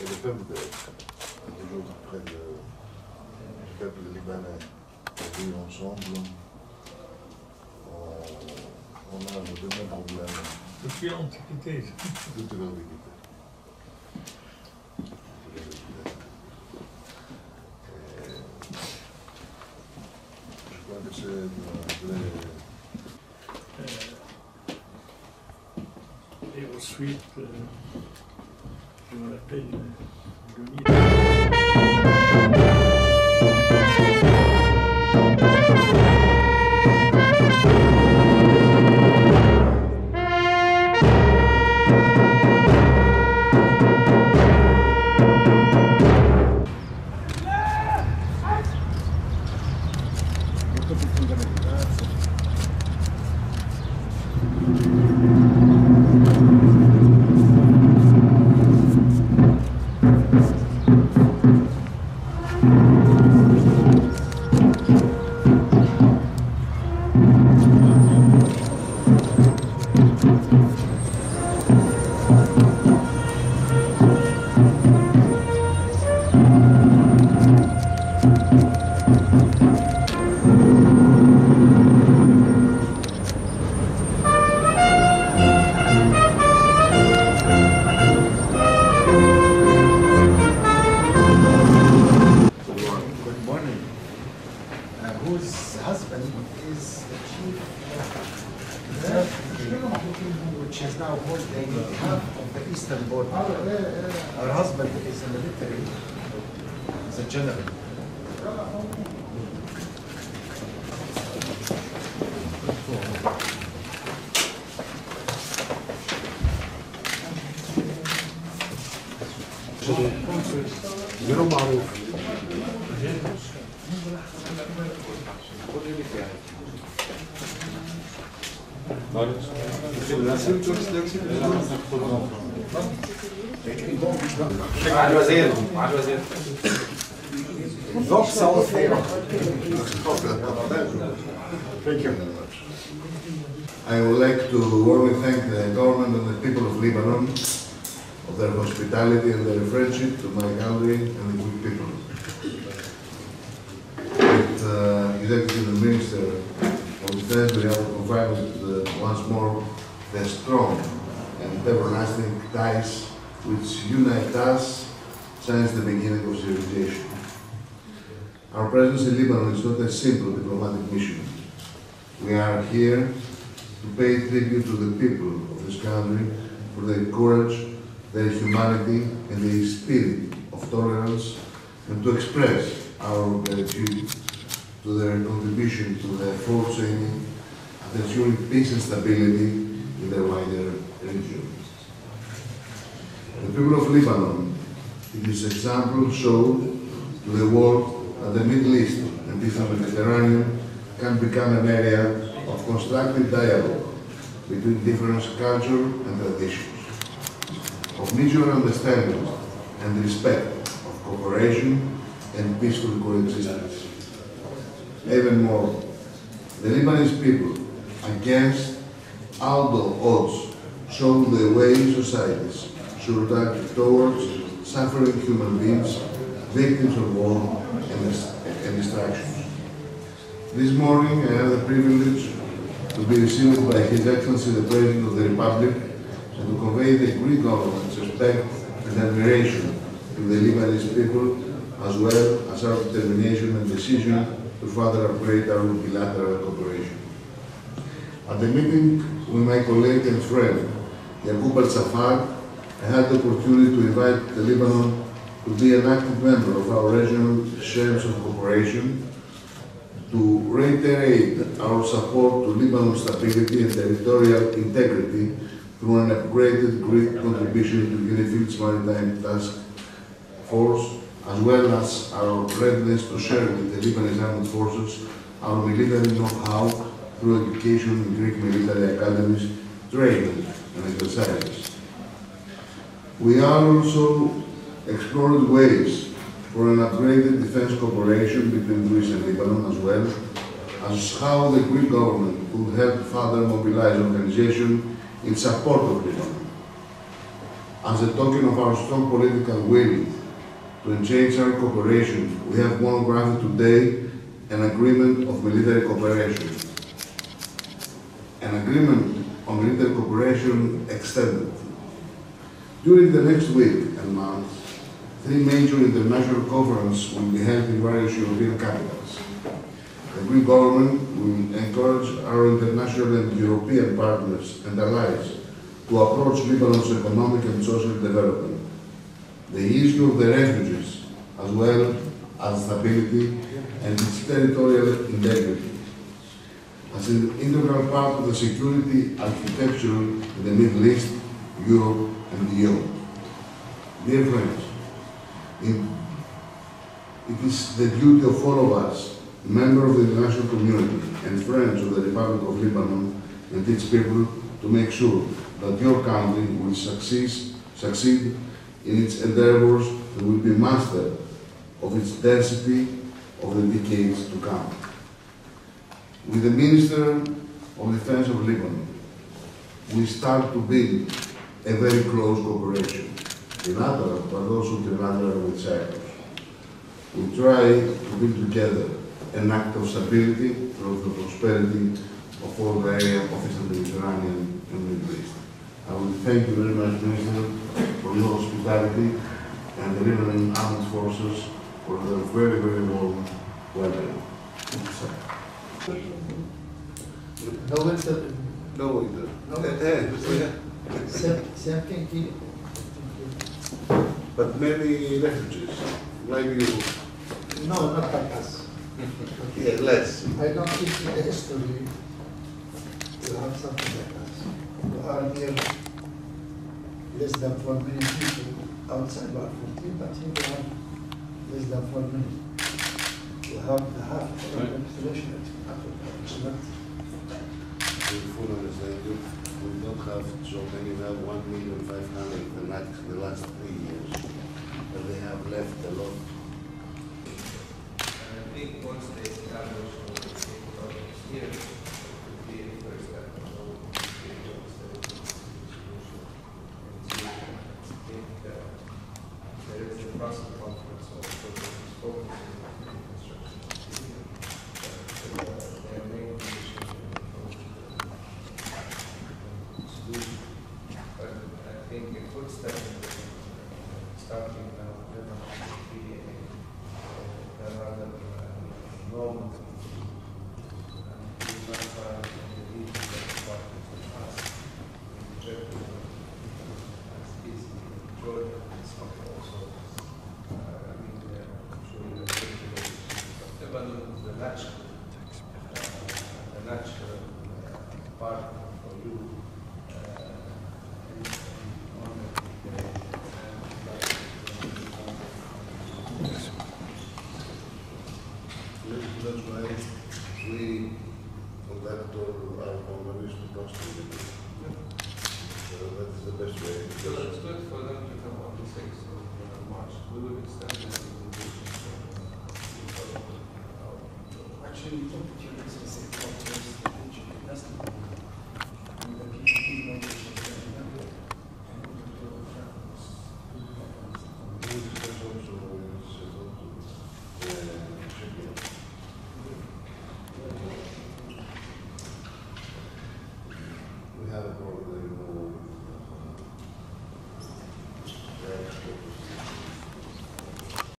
et le peuple grec, toujours près de, du peuple libanais, on vit ensemble, on, on a le même problème Depuis l'Antiquité. toute l'Antiquité. Et Je crois que c'est vraie Et ensuite, euh, la peine de lire. Is now holding half of the eastern border. Our husband is the military, he's a general. غير معروف مع الوزير مع الوزير North, south, here. Thank you very much. I would like to warmly thank the government and the people of Lebanon of their hospitality and their friendship to my country and the good people. With uh, Executive and Minister of Defense, we have confirmed that once more the strong and everlasting ties which unite us since the beginning of civilization. Our presence in Lebanon is not a simple diplomatic mission. We are here to pay tribute to the people of this country for their courage, their humanity, and their spirit of tolerance, and to express our gratitude to their contribution to the at ensuring peace and stability in the wider region. The people of Lebanon, in this example, show to the world that the Middle East and the Mediterranean can become an area of constructive dialogue between different cultures and traditions, of mutual understanding and respect, of cooperation and peaceful coexistence. Even more, the Lebanese people, against all the odds, show the way societies should act towards suffering human beings, victims of war and, and destruction. This morning, I have the privilege to be received by His Excellency the President of the Republic and to convey the Greek government's respect and admiration to the Lebanese people, as well as our determination and decision to further upgrade our bilateral cooperation. At the meeting with my colleague and friend, Yaqub al-Safar, I had the opportunity to invite the Lebanon to be an active member of our regional shares of cooperation, to reiterate our support to Lebanon's stability and territorial integrity through an upgraded Greek contribution to UNIFIL's Maritime Task Force, as well as our readiness to share with the Lebanese Armed Forces our military know-how through education in Greek military academies, training, and exercises. We are also exploring ways for an upgraded defense cooperation between Greece and Lebanon as well as how the Greek government could help further mobilize organization in support of Lebanon. As a token of our strong political will to enhance our cooperation, we have monographed today an agreement of military cooperation. An agreement on military cooperation extended. During the next week and month, three major international conferences will be held in various European capitals. The Greek government will encourage our international and European partners and allies to approach Lebanon's economic and social development, the issue of the refugees, as well as stability and its territorial integrity, as an integral part of the security architecture in the Middle East, Europe, and the beyond. Dear friends, it is the duty of all of us, members of the international community and friends of the Republic of Lebanon and its people, to make sure that your country will succeed, succeed in its endeavors and will be master of its density of the decades to come. With the Minister of Defense of Lebanon, we start to build a very close cooperation, bilateral, but also trilateral with Cyprus. We try to build together an act of stability for the prosperity of all the area of Eastern Mediterranean and Middle East. I will thank you very much, Minister, for your hospitality and the Lebanon Armed Forces for the very, very warm welcome. No winter, No, winter. Eh, eh, thing. But many refugees, like you. No, not like us. Yeah, less. I don't think in the history you have something like us. You are here less than four million people outside our fourteen, but here you have less than four million. You have the half of the population in Africa, it's not We fully. We don't have so many, we have one million five hundred the last, the last three years. But they have left a lot. And I think once they establish all the capabilities here, it would be a first step on all the capabilities that we can solution. And so I think uh, there is a Brussels conference also that is focusing on the construction of Syria. But uh, their main condition is to approach the solution. But I think a good step in the starting now, Lebanon would be a a rather uh, normal and we might find in the region that partners with us in Turkey as easy in Jordan it's not also uh, I mean uh, I'm sure you have good relations but Lebanon is the natural uh, the natural uh, partner for you uh, and, and on the and like That's why we conduct all our companies to prosper. So that is the best way. So it's good for them to come on the sixth of uh, Actually, we talked to